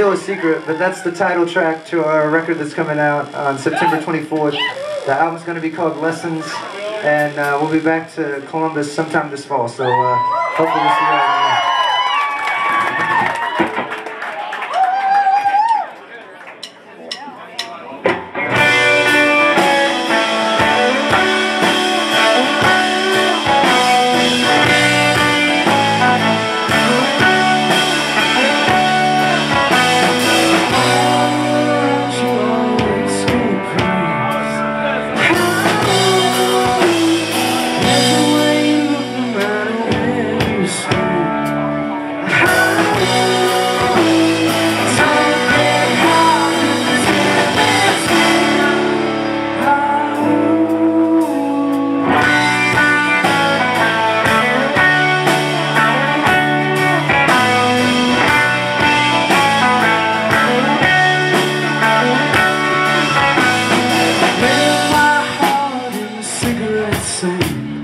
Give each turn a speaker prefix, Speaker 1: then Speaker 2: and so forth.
Speaker 1: still a secret, but that's the title track to our record that's coming out on September 24th. The album's going to be called Lessons, and uh, we'll be back to Columbus sometime this fall. So uh, hopefully we'll see you all. that